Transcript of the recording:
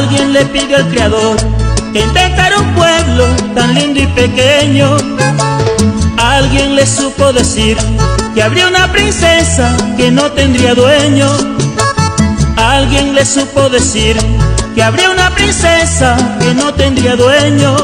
Alguien le pidió al Creador que intentara un pueblo tan lindo y pequeño. Alguien le supo decir que habría una princesa que no tendría dueño. Alguien le supo decir que habría una princesa que no tendría dueño.